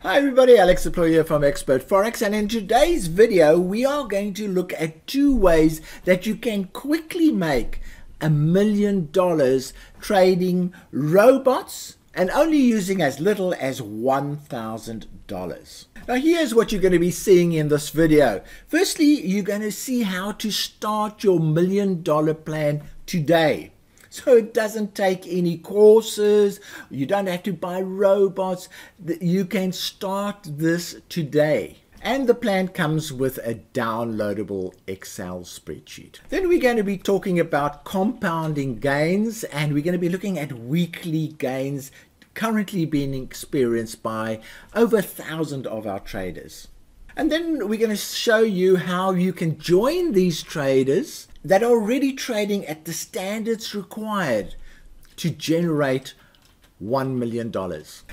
Hi everybody, Alex Deploy here from Expert4x and in today's video we are going to look at two ways that you can quickly make a million dollars trading robots and only using as little as $1,000. Now here's what you're going to be seeing in this video. Firstly, you're going to see how to start your million dollar plan today. So it doesn't take any courses, you don't have to buy robots, you can start this today. And the plan comes with a downloadable Excel spreadsheet. Then we're going to be talking about compounding gains and we're going to be looking at weekly gains currently being experienced by over a thousand of our traders. And then we're going to show you how you can join these traders that are already trading at the standards required to generate $1 million.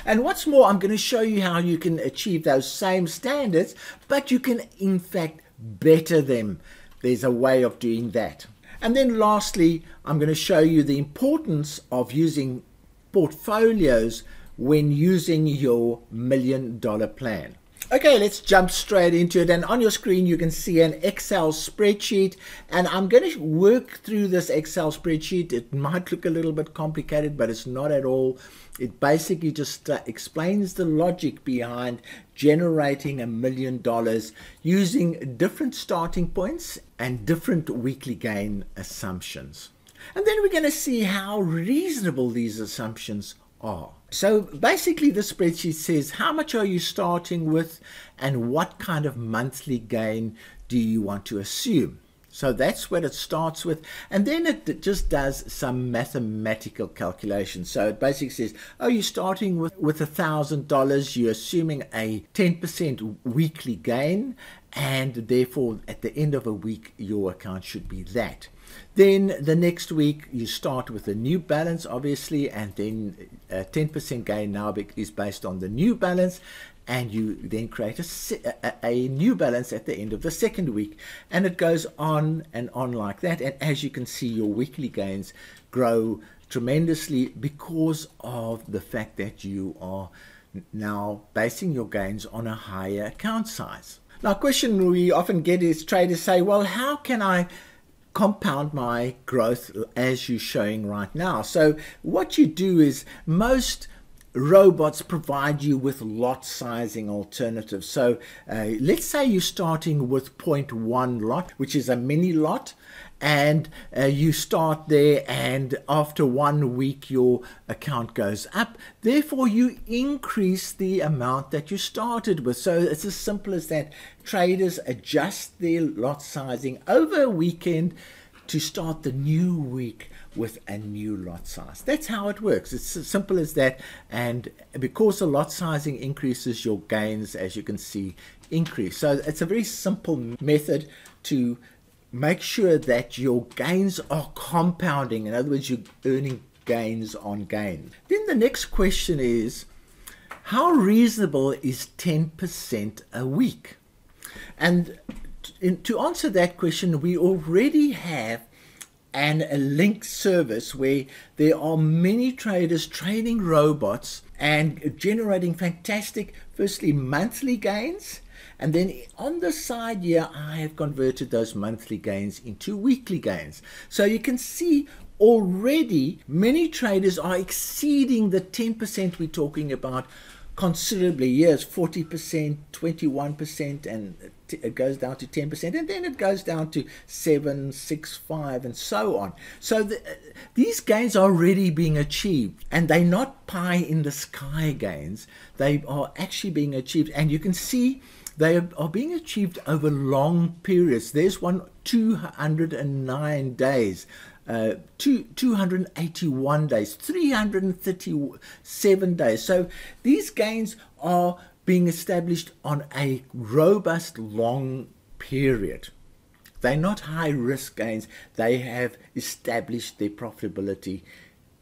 And what's more, I'm going to show you how you can achieve those same standards, but you can in fact better them. There's a way of doing that. And then lastly, I'm going to show you the importance of using portfolios when using your million dollar plan. Okay, let's jump straight into it. And on your screen, you can see an Excel spreadsheet. And I'm going to work through this Excel spreadsheet. It might look a little bit complicated, but it's not at all. It basically just uh, explains the logic behind generating a million dollars using different starting points and different weekly gain assumptions. And then we're going to see how reasonable these assumptions are. So basically the spreadsheet says how much are you starting with and what kind of monthly gain do you want to assume. So that's what it starts with. And then it just does some mathematical calculations. So it basically says, oh, you're starting with, with $1,000. You're assuming a 10% weekly gain. And therefore, at the end of a week, your account should be that. Then the next week you start with a new balance, obviously, and then uh, 10% gain now is based on the new balance, and you then create a, a, a, new balance at the end of the second week, and it goes on and on like that. And as you can see, your weekly gains grow tremendously because of the fact that you are now basing your gains on a higher account size. Now, a question we often get is traders say, well, how can I compound my growth as you're showing right now. So what you do is most robots provide you with lot sizing alternatives. So uh, let's say you're starting with 0.1 lot, which is a mini lot, and uh, you start there and after one week your account goes up. Therefore, you increase the amount that you started with. So it's as simple as that. Traders adjust their lot sizing over a weekend to start the new week with a new lot size. That's how it works. It's as simple as that. And because the lot sizing increases, your gains, as you can see, increase. So it's a very simple method to make sure that your gains are compounding. In other words, you're earning gains on gain. Then the next question is, how reasonable is 10% a week? And to answer that question, we already have and a link service where there are many traders trading robots and generating fantastic, firstly, monthly gains. And then on the side here, I have converted those monthly gains into weekly gains. So you can see already many traders are exceeding the 10% we're talking about considerably. Yes, 40%, 21%, and it goes down to 10%, and then it goes down to 7, 6, 5, and so on. So the, uh, these gains are already being achieved, and they're not pie in the sky gains. They are actually being achieved, and you can see they are being achieved over long periods. There's one 209 days uh, two, 281 days, 337 days. So these gains are being established on a robust long period. They're not high risk gains. They have established their profitability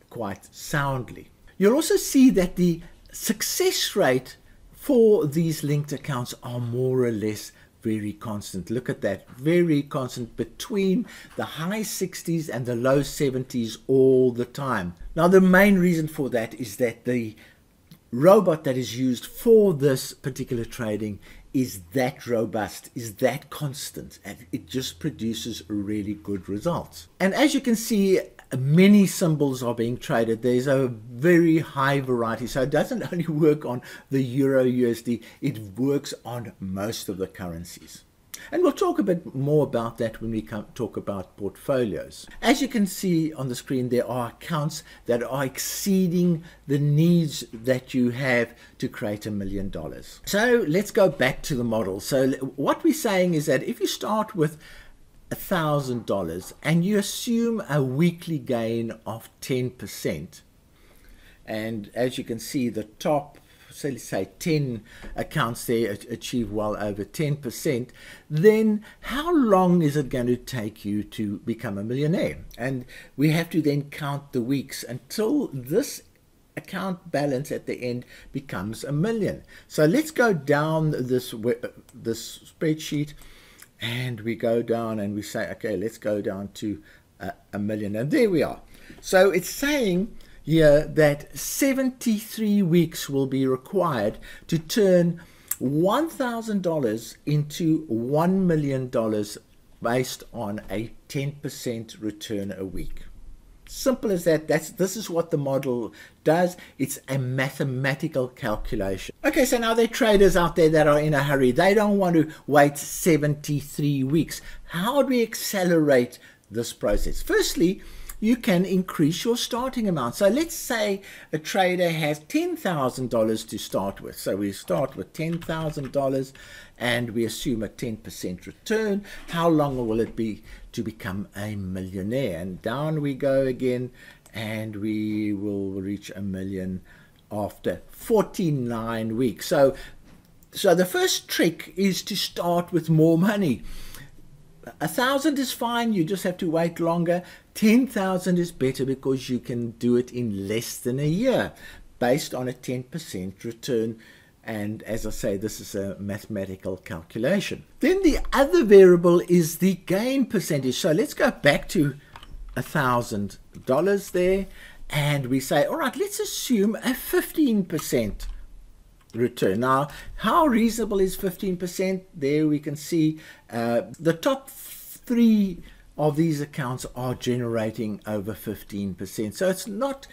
quite soundly. You'll also see that the success rate for these linked accounts are more or less very constant. Look at that, very constant between the high 60s and the low 70s all the time. Now, the main reason for that is that the robot that is used for this particular trading is that robust, is that constant, and it just produces really good results. And as you can see, many symbols are being traded. There's a very high variety. So it doesn't only work on the Euro USD, it works on most of the currencies. And we'll talk a bit more about that when we come talk about portfolios. As you can see on the screen, there are accounts that are exceeding the needs that you have to create a million dollars. So let's go back to the model. So what we're saying is that if you start with $1,000 and you assume a weekly gain of 10%, and as you can see, the top say, let's say 10 accounts there achieve well over 10%, then how long is it going to take you to become a millionaire? And we have to then count the weeks until this account balance at the end becomes a million. So let's go down this, this spreadsheet and we go down and we say, okay, let's go down to a, million. And there we are. So it's saying here that 73 weeks will be required to turn $1,000 into $1 million based on a 10% return a week. Simple as that. That's this is what the model does. It's a mathematical calculation. Okay, so now there are traders out there that are in a hurry. They don't want to wait 73 weeks. How do we accelerate this process? Firstly, you can increase your starting amount. So let's say a trader has $10,000 to start with. So we start with $10,000 and we assume a 10% return. How long will it be to become a millionaire? And down we go again and we will reach a million after 49 weeks. So so the first trick is to start with more money. A thousand is fine, you just have to wait longer. 10,000 is better because you can do it in less than a year based on a 10% return. And as I say, this is a mathematical calculation. Then the other variable is the gain percentage. So let's go back to a $1,000 there. And we say, all right, let's assume a 15% return. Now, how reasonable is 15%? There we can see uh, the top three of these accounts are generating over 15%. So it's not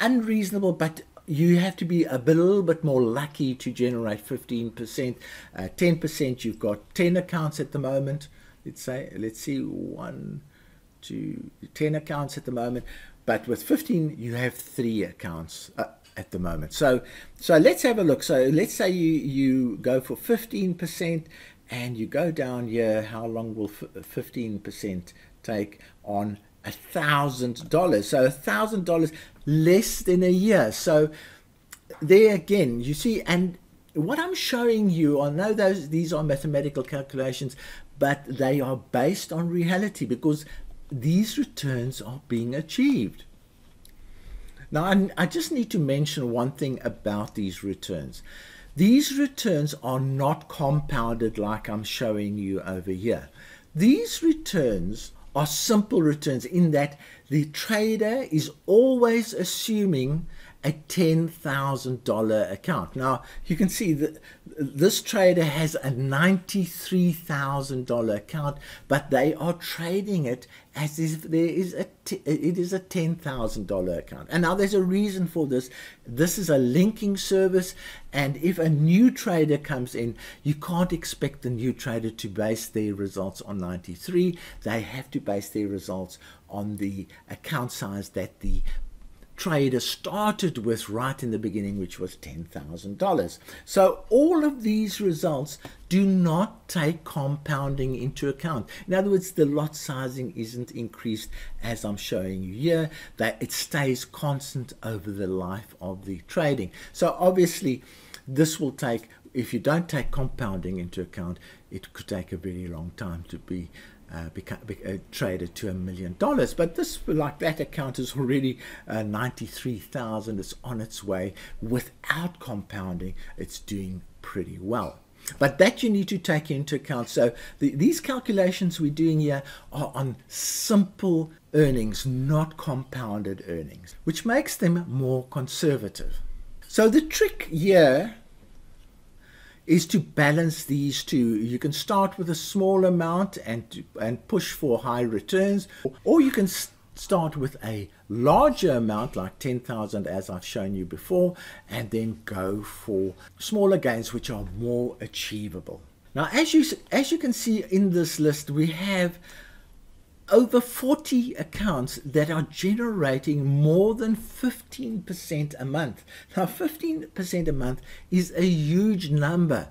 unreasonable, but you have to be a little bit more lucky to generate 15%. Uh, 10%, you've got 10 accounts at the moment. Let's say, let's see, one, two, 10 accounts at the moment. But with 15, you have three accounts. Uh, at the moment. So so let's have a look. So let's say you, you go for 15% and you go down here, how long will 15% take on a thousand dollars? So a thousand dollars less than a year. So there again, you see, and what I'm showing you, I know those these are mathematical calculations, but they are based on reality because these returns are being achieved. Now, I just need to mention one thing about these returns. These returns are not compounded like I'm showing you over here. These returns are simple returns in that the trader is always assuming a $10,000 account. Now, you can see that this trader has a $93,000 account, but they are trading it as if there is a it is a $10,000 account. And now there's a reason for this. This is a linking service, and if a new trader comes in, you can't expect the new trader to base their results on 93. They have to base their results on the account size that the trader started with right in the beginning, which was $10,000. So all of these results do not take compounding into account. In other words, the lot sizing isn't increased as I'm showing you here, that it stays constant over the life of the trading. So obviously, this will take, if you don't take compounding into account, it could take a very long time to be uh, become, uh, traded to a million dollars. But this, like that account, is already uh, 93,000. It's on its way without compounding. It's doing pretty well. But that you need to take into account. So the, these calculations we're doing here are on simple earnings, not compounded earnings, which makes them more conservative. So the trick here is to balance these two. You can start with a small amount and and push for high returns, or you can start with a larger amount like 10,000 as I've shown you before and then go for smaller gains which are more achievable. Now as you as you can see in this list we have over 40 accounts that are generating more than 15% a month. Now, 15% a month is a huge number.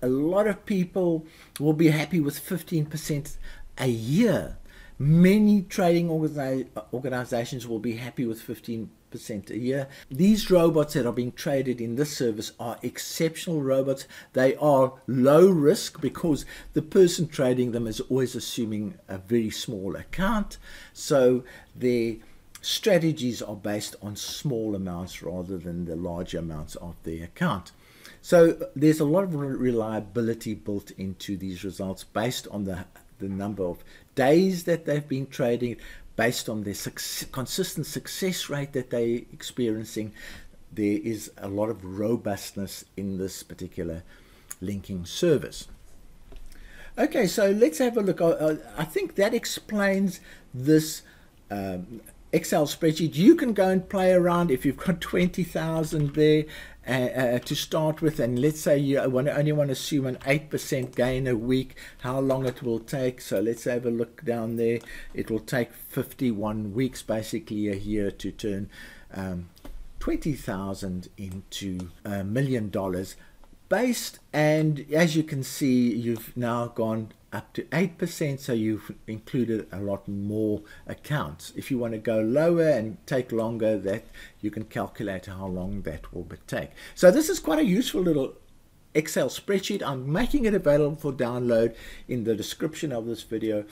A lot of people will be happy with 15% a year. Many trading organizations will be happy with 15 percent a year. These robots that are being traded in this service are exceptional robots. They are low risk because the person trading them is always assuming a very small account. So their strategies are based on small amounts rather than the large amounts of their account. So there's a lot of reliability built into these results based on the the number of days that they've been trading, based on success, consistent success rate that they're experiencing, there is a lot of robustness in this particular linking service. Okay, so let's have a look. I think that explains this um, Excel spreadsheet. You can go and play around if you've got 20,000 there uh, uh, to start with. And let's say you only want to assume an 8% gain a week, how long it will take. So let's have a look down there. It will take 51 weeks, basically a year to turn um, 20,000 into a million dollars based and as you can see you've now gone up to 8%, so you've included a lot more accounts. If you want to go lower and take longer, that you can calculate how long that will take. So this is quite a useful little Excel spreadsheet. I'm making it available for download in the description of this video,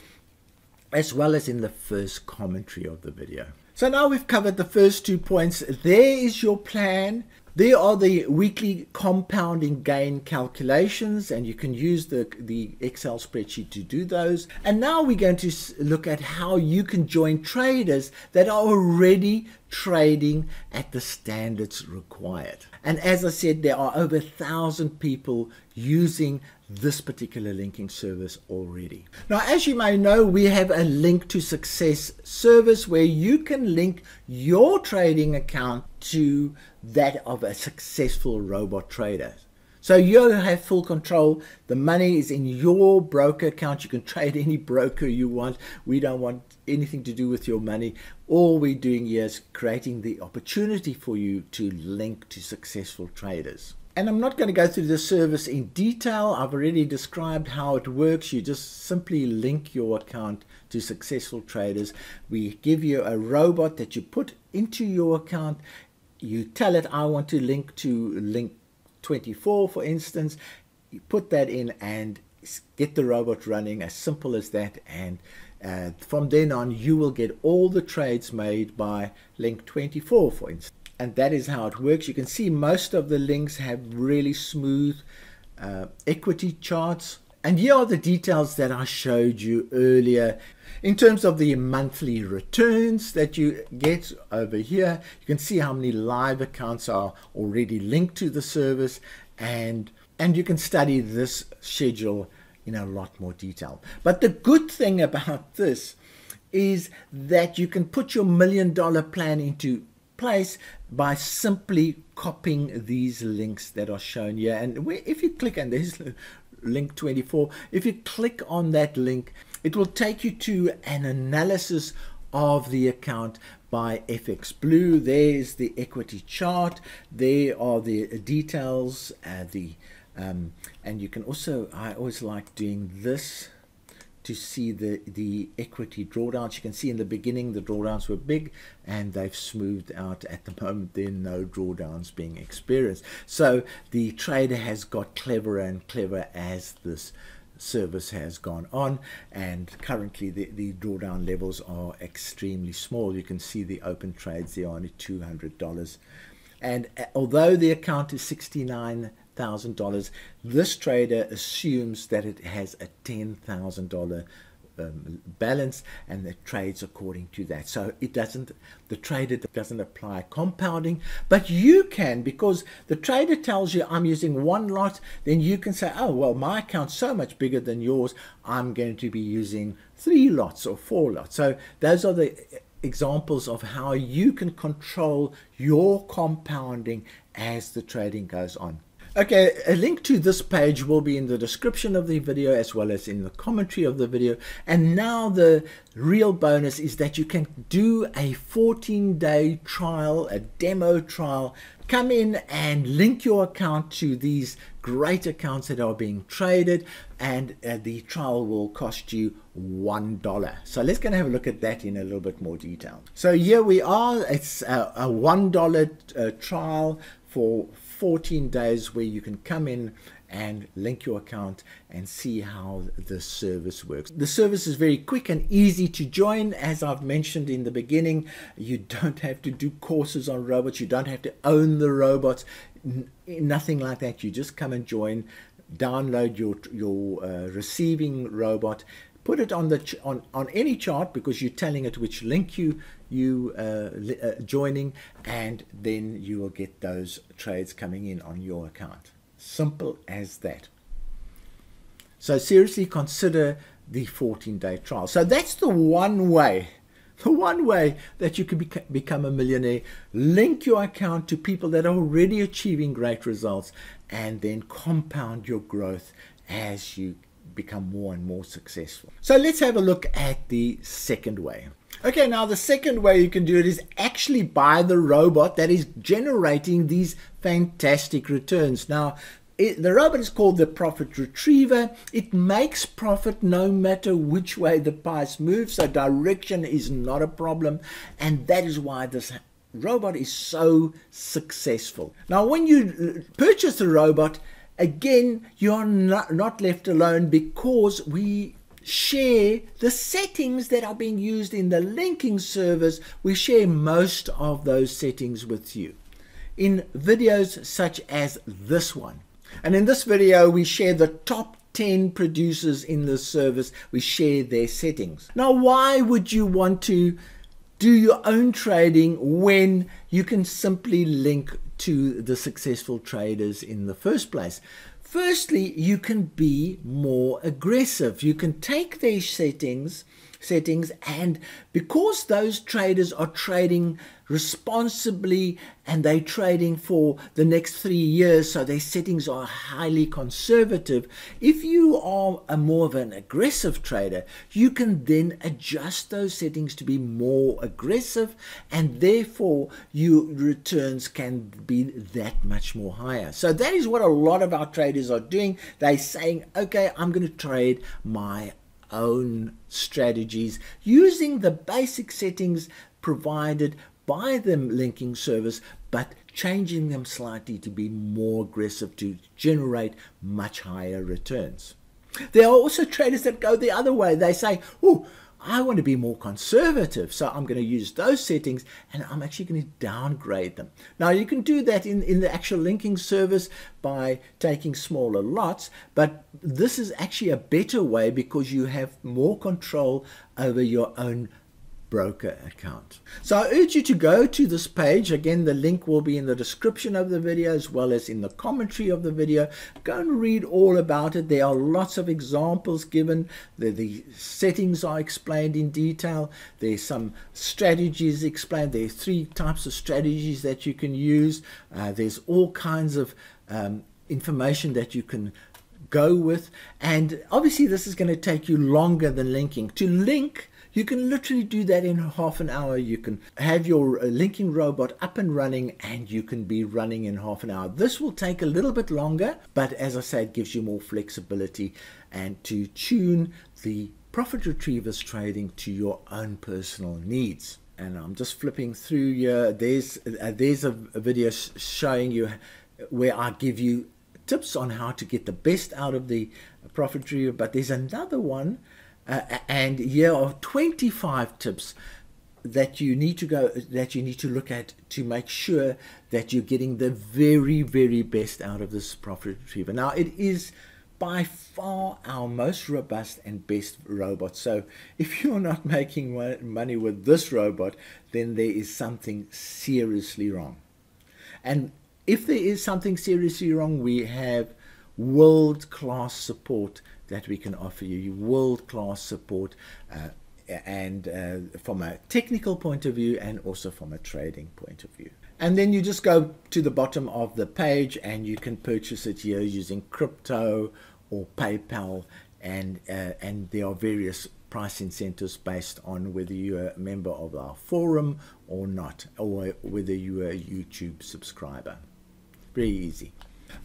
as well as in the first commentary of the video. So now we've covered the first two points. There is your plan there are the weekly compounding gain calculations, and you can use the, the Excel spreadsheet to do those. And now we're going to look at how you can join traders that are already trading at the standards required. And as I said, there are over a thousand people using this particular linking service already. Now, as you may know, we have a link to success service where you can link your trading account to that of a successful robot trader. So you have full control. The money is in your broker account. You can trade any broker you want. We don't want anything to do with your money. All we're doing here is creating the opportunity for you to link to successful traders. And I'm not going to go through the service in detail. I've already described how it works. You just simply link your account to successful traders. We give you a robot that you put into your account. You tell it, I want to link to link 24, for instance. You put that in and get the robot running as simple as that. And uh, from then on, you will get all the trades made by link 24, for instance and that is how it works. You can see most of the links have really smooth uh, equity charts. And here are the details that I showed you earlier. In terms of the monthly returns that you get over here, you can see how many live accounts are already linked to the service and, and you can study this schedule in a lot more detail. But the good thing about this is that you can put your million dollar plan into place by simply copying these links that are shown here. And if you click on this link 24, if you click on that link, it will take you to an analysis of the account by FX Blue. There's the equity chart. There are the details, uh, the um, and you can also, I always like doing this to see the, the equity drawdowns. You can see in the beginning the drawdowns were big and they've smoothed out. At the moment, there are no drawdowns being experienced. So the trader has got cleverer and cleverer as this service has gone on and currently the, the drawdown levels are extremely small. You can see the open trades, they're only $200. And uh, although the account is 69 thousand dollars. This trader assumes that it has a ten thousand dollar um, balance and the trades according to that. So it doesn't, the trader doesn't apply compounding, but you can because the trader tells you I'm using one lot, then you can say, oh, well, my account's so much bigger than yours, I'm going to be using three lots or four lots. So those are the examples of how you can control your compounding as the trading goes on. Okay, a link to this page will be in the description of the video as well as in the commentary of the video. And now the real bonus is that you can do a 14 day trial, a demo trial. Come in and link your account to these great accounts that are being traded and uh, the trial will cost you one dollar so let's go and have a look at that in a little bit more detail so here we are it's a, a one dollar uh, trial for 14 days where you can come in and link your account and see how the service works. The service is very quick and easy to join. As I've mentioned in the beginning, you don't have to do courses on robots. You don't have to own the robots. nothing like that. You just come and join, download your, your uh, receiving robot, put it on the on on any chart because you're telling it which link you you uh, uh, joining and then you will get those trades coming in on your account. Simple as that. So seriously consider the 14 day trial. So that's the one way the one way that you can bec become a millionaire. Link your account to people that are already achieving great results and then compound your growth as you become more and more successful. So let's have a look at the second way. Okay, now the second way you can do it is actually buy the robot that is generating these fantastic returns. Now, it, the robot is called the profit retriever. It makes profit no matter which way the price moves, so direction is not a problem, and that is why this robot is so successful. Now, when you uh, purchase the robot, again, you're not, not left alone because we share the settings that are being used in the linking servers. We share most of those settings with you in videos such as this one. And in this video, we share the top 10 producers in the service. We share their settings. Now, why would you want to do your own trading when you can simply link to the successful traders in the first place. Firstly, you can be more aggressive. You can take these settings settings and because those traders are trading responsibly and they're trading for the next three years so their settings are highly conservative if you are a more of an aggressive trader you can then adjust those settings to be more aggressive and therefore your returns can be that much more higher. So that is what a lot of our traders are doing. They're saying okay i'm going to trade my own strategies using the basic settings provided by the linking service, but changing them slightly to be more aggressive to generate much higher returns. There are also traders that go the other way. They say, oh, I want to be more conservative, so I'm going to use those settings and I'm actually going to downgrade them. Now, you can do that in, in the actual linking service by taking smaller lots, but this is actually a better way because you have more control over your own broker account. So I urge you to go to this page. Again, the link will be in the description of the video as well as in the commentary of the video. Go and read all about it. There are lots of examples given. The, the settings are explained in detail. There's some strategies explained. There are three types of strategies that you can use. Uh, there's all kinds of um, information that you can go with. And obviously this is going to take you longer than linking. To link, you can literally do that in half an hour. You can have your uh, linking robot up and running and you can be running in half an hour. This will take a little bit longer, but as I said, gives you more flexibility and to tune the profit retrievers trading to your own personal needs. And I'm just flipping through here. There's, uh, there's a, a video showing you where I give you tips on how to get the best out of the profit retriever, but there's another one uh, and here are 25 tips that you need to go that you need to look at to make sure that you're getting the very very best out of this profit retriever now it is by far our most robust and best robot. So if you're not making money with this robot, then there is something seriously wrong. And if there is something seriously wrong, we have world class support that we can offer you, world class support. Uh, and uh, from a technical point of view and also from a trading point of view. And then you just go to the bottom of the page and you can purchase it here using crypto or PayPal and uh, and there are various price incentives based on whether you're a member of our forum or not or whether you're a YouTube subscriber. Very easy.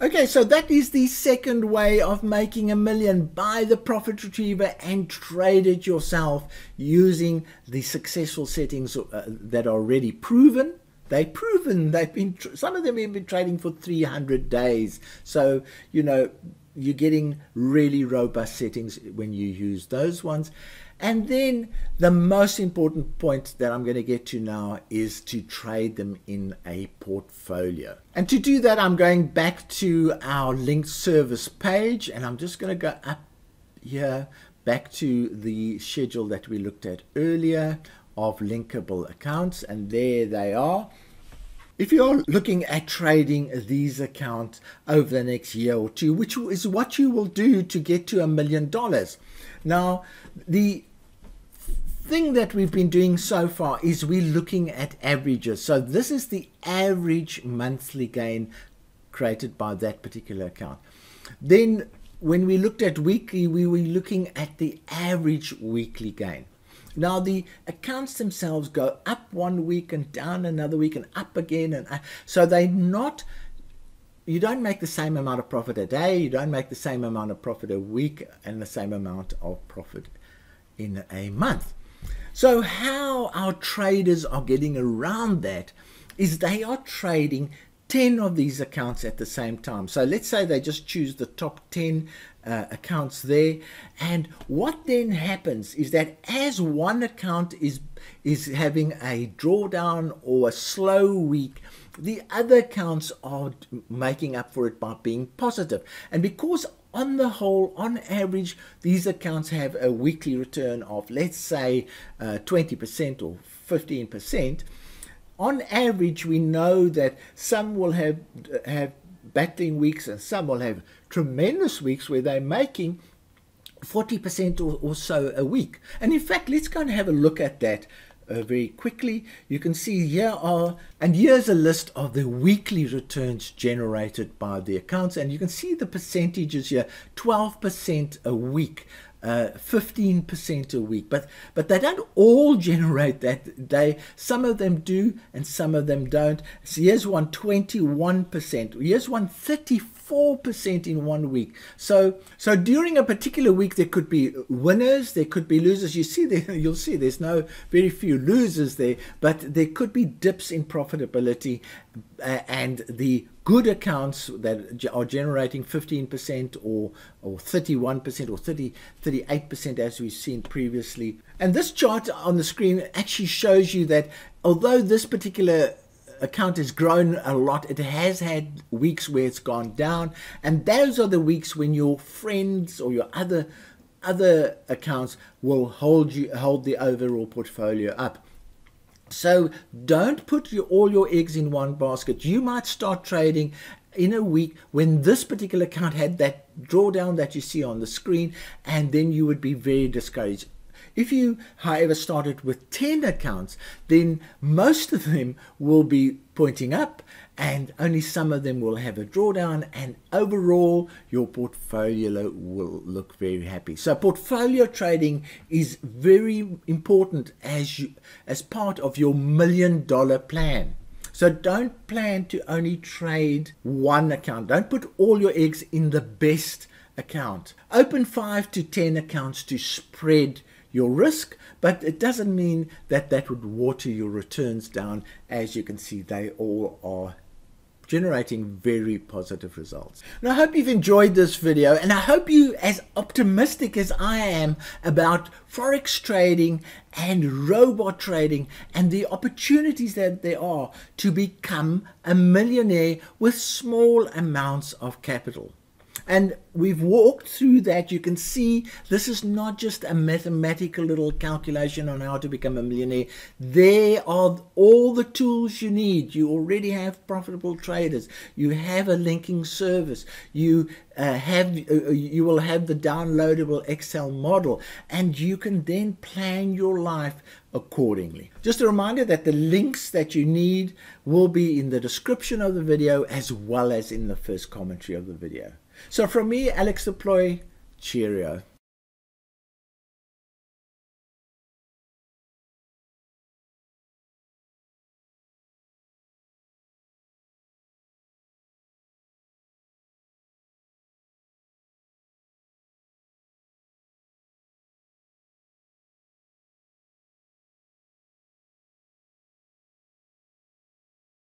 Okay, so that is the second way of making a million. Buy the profit retriever and trade it yourself using the successful settings uh, that are already proven. They've proven they've been, some of them have been trading for 300 days. So, you know, you're getting really robust settings when you use those ones. And then the most important point that I'm going to get to now is to trade them in a portfolio. And to do that, I'm going back to our linked service page and I'm just going to go up here back to the schedule that we looked at earlier of linkable accounts and there they are. If you're looking at trading these accounts over the next year or two, which is what you will do to get to a million dollars. Now, the thing that we've been doing so far is we're looking at averages. So this is the average monthly gain created by that particular account. Then when we looked at weekly, we were looking at the average weekly gain. Now the accounts themselves go up one week and down another week and up again, and up. so they're not. You don't make the same amount of profit a day. You don't make the same amount of profit a week, and the same amount of profit in a month. So how our traders are getting around that is they are trading 10 of these accounts at the same time. So let's say they just choose the top 10 uh, accounts there. And what then happens is that as one account is, is having a drawdown or a slow week, the other accounts are making up for it by being positive. And because on the whole, on average, these accounts have a weekly return of, let's say, uh, 20% or 15%, on average, we know that some will have have battling weeks and some will have tremendous weeks where they're making 40% or, or so a week. And in fact, let's go and have a look at that uh, very quickly. You can see here are, and here's a list of the weekly returns generated by the accounts. And you can see the percentages here, 12% a week uh, 15% a week. But but they don't all generate that. They some of them do and some of them don't. So here's one 21%. Here's one 34% in one week. So so during a particular week there could be winners, there could be losers. You see there you'll see there's no very few losers there, but there could be dips in profitability uh, and the good accounts that are generating 15% or or 31% or 30 38% as we've seen previously and this chart on the screen actually shows you that although this particular account has grown a lot it has had weeks where it's gone down and those are the weeks when your friends or your other other accounts will hold you hold the overall portfolio up so don't put your, all your eggs in one basket. You might start trading in a week when this particular account had that drawdown that you see on the screen, and then you would be very discouraged. If you, however, started with 10 accounts, then most of them will be pointing up and only some of them will have a drawdown and overall your portfolio will look very happy. So portfolio trading is very important as you as part of your million dollar plan. So don't plan to only trade one account. Don't put all your eggs in the best account. Open 5 to 10 accounts to spread your risk, but it doesn't mean that that would water your returns down. As you can see, they all are generating very positive results. And I hope you've enjoyed this video and I hope you as optimistic as I am about forex trading and robot trading and the opportunities that there are to become a millionaire with small amounts of capital. And we've walked through that. You can see this is not just a mathematical little calculation on how to become a millionaire. There are all the tools you need. You already have profitable traders. You have a linking service. You uh, have uh, you will have the downloadable Excel model, and you can then plan your life accordingly. Just a reminder that the links that you need will be in the description of the video as well as in the first commentary of the video. So from me, Alex Deploy, cheerio.